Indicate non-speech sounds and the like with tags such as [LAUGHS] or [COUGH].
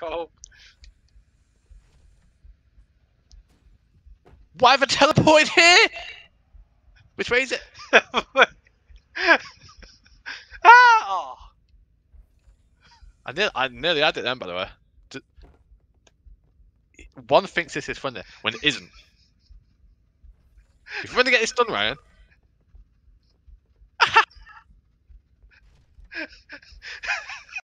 cold. Why have a teleport here? Which way is it? [LAUGHS] ah! Oh. I, nearly, I nearly had it then, by the way. One thinks this is funny when it isn't. If you want to get this done, Ryan,